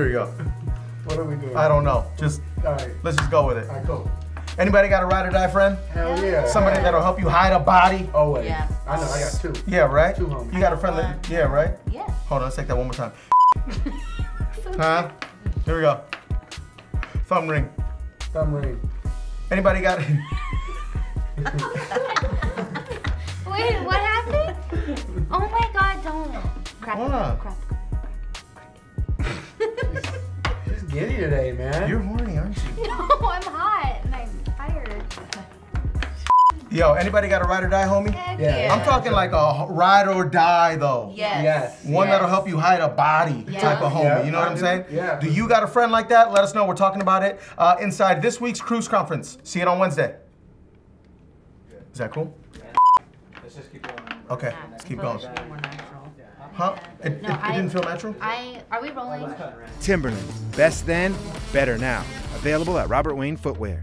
Here you go. What are we doing? I don't know. Just All right. let's just go with it. All right, go. Anybody got a ride or die friend? Hell yeah. Somebody that'll help you hide a body? Always. Yeah. I know. I got two. Yeah, right? Two homies. You got a friend that, yeah, right? Yeah. Hold on, let's take that one more time. Huh? Here we go. Thumb ring. Thumb ring. Anybody got Wait, what happened? Oh my god, don't. Crap, What? crap. Giddy today, man. You're horny, aren't you? No, I'm hot and I'm tired. Yo, anybody got a ride or die, homie? Heck Yeah. yeah. I'm talking like a ride or die though. Yes. Yes. One Yes. that'll help you hide a body Yeah. type of homie. Yeah, you know what I I'm do. saying? Yeah. Do you got a friend like that? Let us know. We're talking about it uh, inside this week's Cruz conference. See it on Wednesday. Is that cool? Let's just keep going. Okay, Yeah, let's keep going. Huh? It, it, No, it I- didn't feel natural? I are we rolling? Timberland, best then, better now. Available at Robert Wayne Footwear.